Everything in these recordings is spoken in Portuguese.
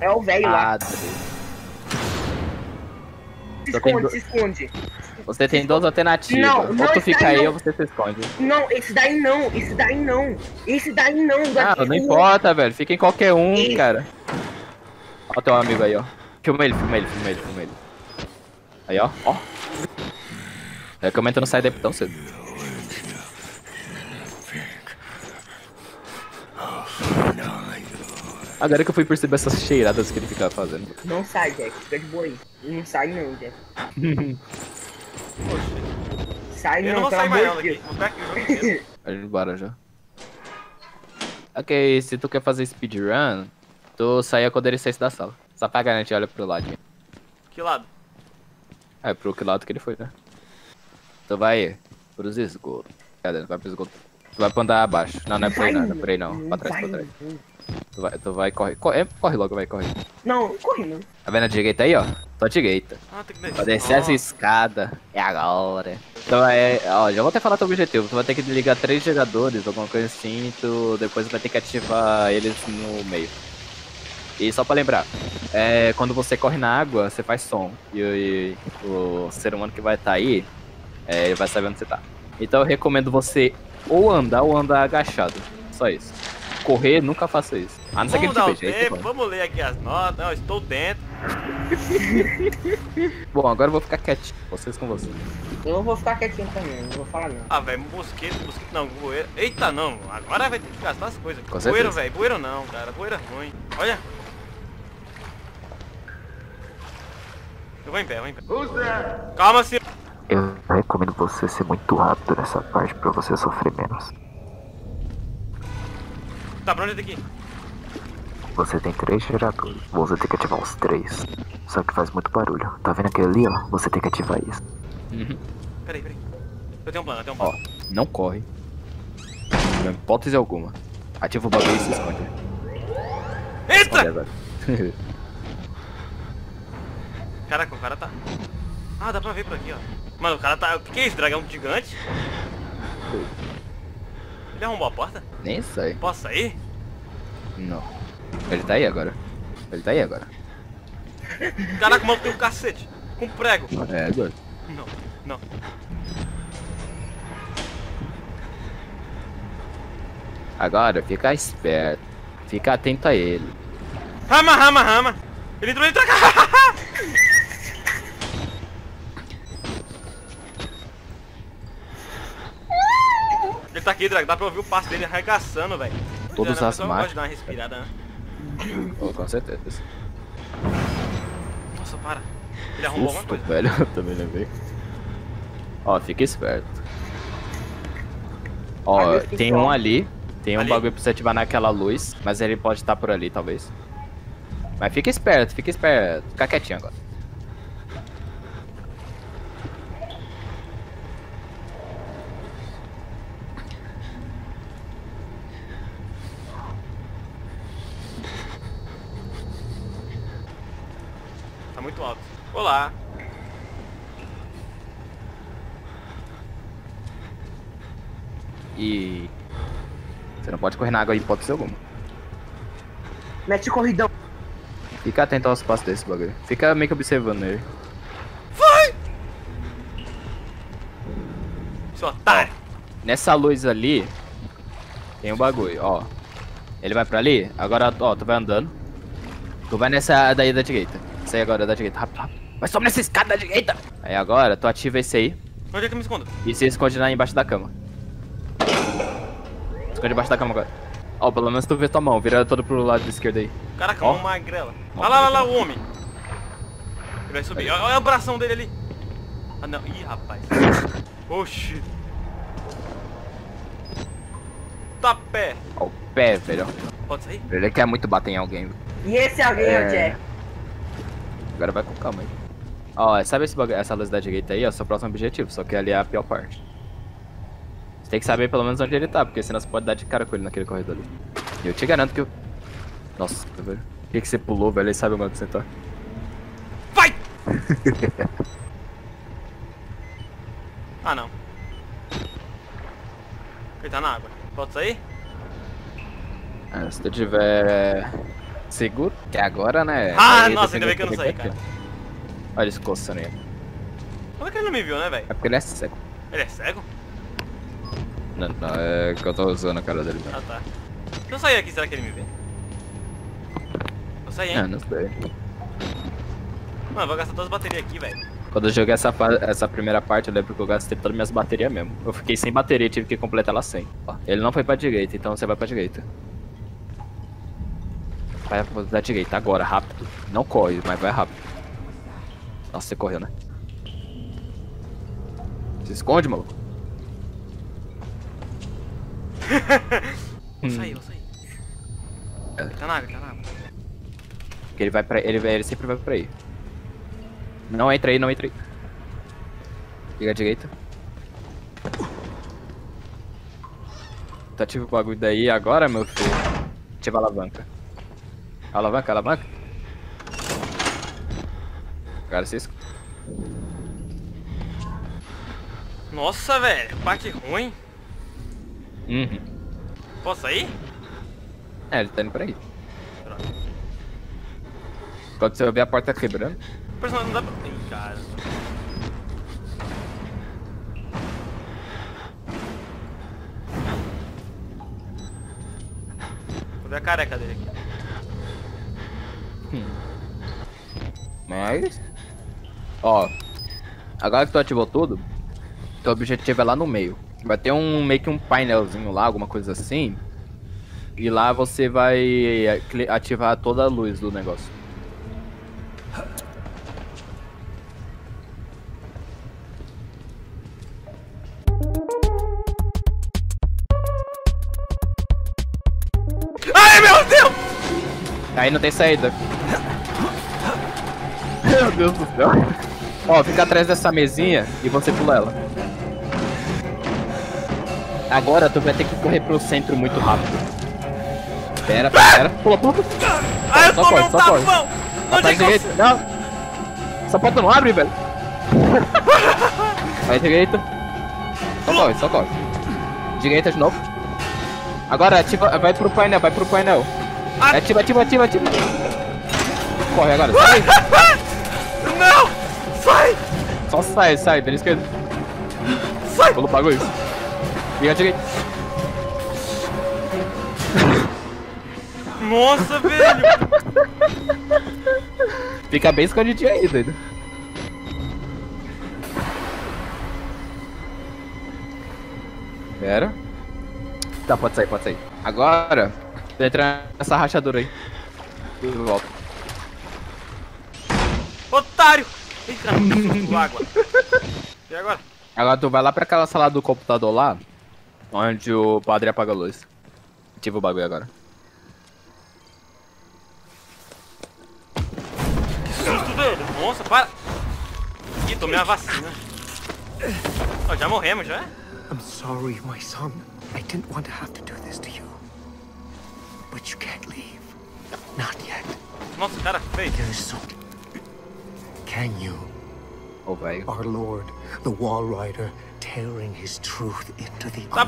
É o velho lá. Se esconde, do- se esconde. Você tem duas alternativas. Não, ou não, tu esse fica aí não. ou você se esconde. Não, esse daí não, esse daí não. Esse daí não. Ah, daqui- não importa, velho. Fica em qualquer um, Isso. cara. Ó teu amigo aí, ó. Filma ele, filma ele, filma ele, filma ele. Aí, ó. Ó. É que eu não sai daí tão cedo. Agora que eu fui perceber essas cheiradas que ele ficava fazendo. Não sai, Jack. Fica de boa aí. Não sai não, Jack. Sai Eu não não, vou sair mais não daqui. Vou ficar aqui. A gente bora já. Ok, se tu quer fazer speedrun, tu saia quando ele saísse da sala. Só pra garantir, olha pro lado. Que lado? É, pro que lado que ele foi, né? Tu vai pros esgotos. Cadê? Vai pro esgoto. Tu vai pra andar abaixo. Não, não é por aí não, não é por aí não. Pra trás, pra trás. Tu vai, tu vai corre. Corre, é, corre logo, vai, corre. Não, corre não. Tá vendo a direita aí, ó? Tua direita. Ah, tem que descer. Pra descer essa escada. É agora. Então é. Ó, já vou até falar teu objetivo. Tu vai ter que ligar três geradores, alguma coisa assim. Tu depois vai ter que ativar eles no meio. E só pra lembrar, é, quando você corre na água, você faz som. E, e o ser humano que vai estar aí, é, ele vai saber onde você tá. Então eu recomendo você ou andar ou andar agachado. Só isso. Correr, nunca faça isso. A não ser que ele te tempo, vamos ler aqui as notas. Não, estou dentro. Bom, agora eu vou ficar quietinho. Vocês com vocês. Eu não vou ficar quietinho também, não vou falar não. Ah, velho, mosquito, mosquito não, bueiro. Eita, não, agora vai ter que gastar as coisas. Com Bueiro, velho, bueiro não, cara, bueiro é ruim. Olha. Eu vou em pé, eu vou em pé. Calma, senhor. Eu recomendo você ser muito rápido nessa parte pra você sofrer menos. Tá, pra onde tem que ir? Você tem três geradores, você tem que ativar os três. Só que faz muito barulho. Tá vendo aquele ali, ó? Você tem que ativar isso. Uhum. Peraí, peraí. Eu tenho um plano, eu tenho um Ó, plano. não corre. Não hipótese alguma. Ativa o bagulho e se esconde. Eita! Caraca, o cara tá... Ah, dá pra ver por aqui, ó. Mano, o cara tá... O que que é isso? Dragão gigante? Ele arrombou a porta? Nem sei. Posso sair? Não. Ele tá aí agora. Ele tá aí agora. Caraca, o maluco tem um cacete. Com prego. É, doido. Não, não. Agora, fica esperto. Fica atento a ele. Rama, rama, rama. Ele entrou, ele entrou. Ele tá aqui, Drago. Dá pra ouvir o passo dele arregaçando, velho. Gosto asmáticos. de dar uma respirada, né? Oh, com certeza. Nossa, para. Ele alguma Susto, coisa. velho. Eu também levei. Ó, fica esperto. Ó, esse tem um ali. Tem um Ali? bagulho pra você ativar naquela luz. Mas ele pode estar por ali, talvez. Mas fica esperto, fica esperto. Fica quietinho agora. Tá muito Olá. E. Você não pode correr na água em hipótese alguma. Mete corridão. Fica atento aos passos desse bagulho. Fica meio que observando ele. Seu otário. Nessa luz ali, tem um bagulho, ó. Ele vai pra ali, agora, ó, tu vai andando. Tu vai nessa daí da direita. Aí agora da direita, rápido, rápido. Vai sobe nessa escada da direita. Aí agora, tu ativa esse aí Onde é que eu me escondo? e se esconde lá embaixo da cama. Esconde embaixo da cama agora. Ó, pelo menos tu vê tua mão, vira todo pro lado esquerdo aí. Caraca, Ó. uma magrela. Olha lá, olha lá, o homem. Ele vai subir. Olha, olha o bração dele ali. Ah, não. Ih, rapaz. Oxi. Tá pé. Ó, o pé, velho. Pode sair? Ele quer muito bater em alguém. E esse alguém é o É. Jack. Agora vai com calma aí. Ó, sabe essa luz da direita aí? É o seu próximo objetivo, só que ali é a pior parte. Você tem que saber pelo menos onde ele tá, porque senão você pode dar de cara com ele naquele corredor ali. E eu te garanto que eu... Nossa, velho. Por que, que você pulou, velho? Ele sabe onde você tá. Vai! ah, não. Ele tá na água. Pode sair? É, se tu tiver Seguro? Que agora, né? Ah, nossa, ainda bem que eu não saí, cara. Olha ele se coçando aí. Como é que ele não me viu, né, velho? É porque ele é cego. Ele é cego? Não, não, é que eu tô usando a cara dele. Ah, tá. Se eu sair aqui, será que ele me vê? Vou sair, Ah, hein? não sei. Mano, vou gastar todas as baterias aqui, velho. Quando eu joguei essa, essa primeira parte, eu lembro que eu gastei todas as minhas baterias mesmo. Eu fiquei sem bateria e tive que completar ela sem. Ó, ele não foi pra direita, então você vai pra direita. Vai pra direita agora, rápido. Não corre, mas vai rápido. Nossa, você correu, né? Se esconde, maluco. Vou sair, vou sair. É. Tá na água, tá na água. Porque ele vai pra ele, ele sempre vai pra aí. Não entra aí, não entra aí. Liga à direita. Tu ativa o bagulho daí agora, meu filho. Ativa a alavanca. Alavanca, alavanca. Agora Cisco. Nossa, velho. Parte ruim. Uhum. Posso sair? É, ele tá indo pra aí. Quando você ver a porta quebrando. O personagem não dá pra... Ih, cara. Vou ver a careca dele aqui. Mas. Ó. Agora que tu ativou tudo, teu objetivo é lá no meio. Vai ter um meio que um painelzinho lá, alguma coisa assim. E lá você vai acli- ativar toda a luz do negócio. Ai, meu Deus! Aí não tem saída. Meu Deus do céu. Ó, fica atrás dessa mesinha e você pula ela. Agora tu vai ter que correr pro centro muito rápido. Pera, pera. Pula, pula, pula. Ai, eu Só tomei corre, um tapão! Onde é que eu... direita. Não. Essa porta não abre, velho. Vai direita. Só corre, só corre. Direita de novo. Agora ativa, vai pro painel, vai pro painel. Ah. Ativa, ativa, ativa, ativa. Corre agora! Sai! Só sai, sai, pela esquerda. Sai! Pula o bagulho. Liga direita. Nossa, velho! Fica bem escondidinho aí, doido. Pera. Tá, pode sair, pode sair. Agora, tu entra nessa rachadura aí. E volta. Otário! Eita, não, água. E agora? Agora tu vai lá pra aquela sala do computador lá, onde o padre apaga a luz. Ativa o bagulho agora. Que susto, velho! Nossa, para! Ih, tomei a vacina. Ó, já morremos, já? I'm sorry, my son. I didn't want to have to do this to you. But you can't leave. Not yet. Nossa, cara feio. There is so. Can you, Ô, velho. our Lord, the Wall Rider, tearing his truth into the Tá?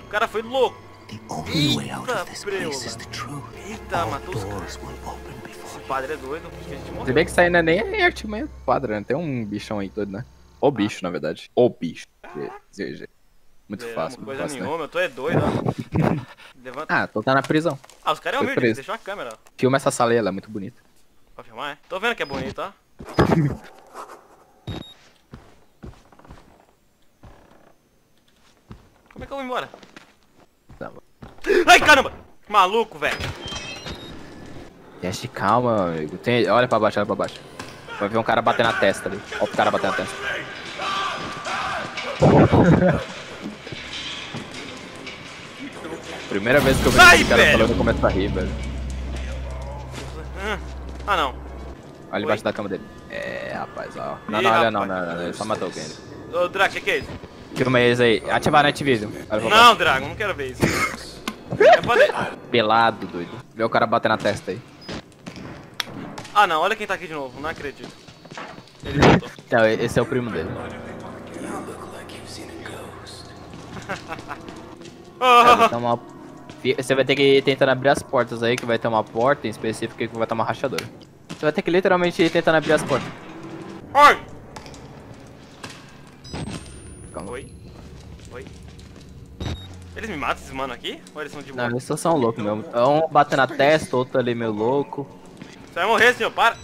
O cara foi louco. The only way out Eita, of this place is the truth. Eita, All matou os doors will open Esse before padre é doido. Acho que a gente Se bem que isso aí não é nem artimanha do padre, né? Tem um bichão aí todo, né? O bicho, na verdade. O bicho. GG. Muito É, fácil, muito coisa fácil, né? nenhuma, eu tô é doido, ó. Levanta. Ah, tô tá na prisão. Ah, os caras é humilde, deixa uma câmera. Filma essa sala aí, ela é muito bonita. Pra filmar, é? Tô vendo que é bonito, ó. Como é que eu vou embora? Tá. Ai, caramba! Maluco, velho. Teste calma, meu amigo. Tem... Olha pra baixo, olha pra baixo. Vai ver um cara bater na testa ali. Olha o cara bater na testa. Primeira vez que eu vejo Sai, esse cara velho! falando, eu começo a rir, velho. Ah, não. Olha embaixo da cama dele. É, rapaz, ó. Não, não, olha não, não, não, ele só matou alguém. Ô, Draco, o que, que é isso? Filma eles aí. Ativar a Night Vision. Olha pra Não, Drago, não quero ver isso. É. Pelado, doido. Vê o cara bater na testa aí. Ah, não, olha quem tá aqui de novo, não acredito. Ele voltou. Não, esse é o primo dele. Oh, Dá uma... Você vai ter que ir tentando abrir as portas aí, que vai ter uma porta em específico que vai ter uma rachadora. Você vai ter que literalmente ir tentando abrir as portas. Oi! Calma. Oi? Oi? Eles me matam esses mano aqui? Ou eles são de Não, boa? eles só são loucos mesmo. Um bate na testa, outro ali meio louco. Você vai morrer, senhor, para!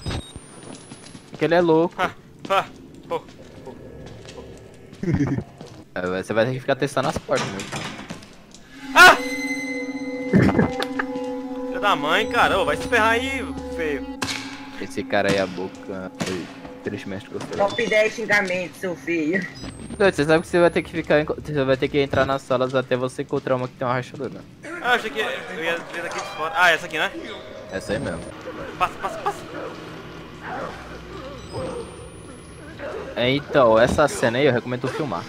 Porque ele é louco. Ah, ah, pô. É, Você vai ter que ficar testando as portas mesmo. Da mãe, cara. Ô, vai se ferrar aí, feio. Esse cara aí, a boca. Gostou. Top 10 xingamentos, seu filho. Doido, Você sabe que você vai ter que ficar. em- Você vai ter que entrar nas salas até você encontrar uma que tem uma rachadora. Ah, eu achei que eu ia ver daqui de fora. Ah, essa aqui, né? Essa aí mesmo. Passa, passa, passa. É, então, essa cena aí eu recomendo tu filmar.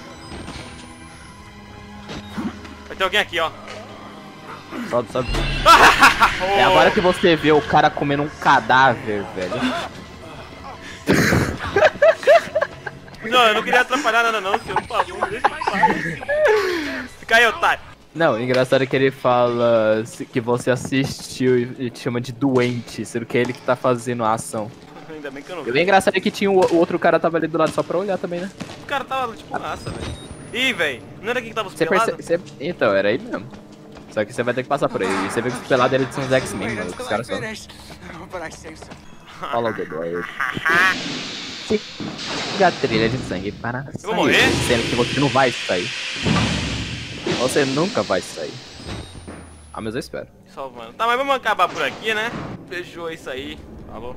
Vai ter alguém aqui, ó. Oh, É agora que você vê o cara comendo um cadáver, velho. Não, eu não queria atrapalhar nada não, senhor. Por favor, deixa paz. Fica aí, otário. Não, o engraçado é que ele fala que você assistiu e te chama de doente, sendo que é ele que tá fazendo a ação. Ainda bem que eu não E o vi. engraçado é que tinha o, o outro cara tava ali do lado só pra olhar também, né? O cara tava tipo massa, velho. Ih, velho. Não era aqui que tava os Você pelados? percebe. você- Então, era ele mesmo. Só que você vai ter que passar por ele. E você vê que os pelados eles são os X-Men, mano. Os caras são. So. Follow the boy. Siga a trilha de sangue para vou sair, morrer? Sendo que você não vai sair. Você nunca vai sair. Ah, mas eu espero. Salvando. Tá, mas vamos acabar por aqui, né? Fechou isso aí. Falou.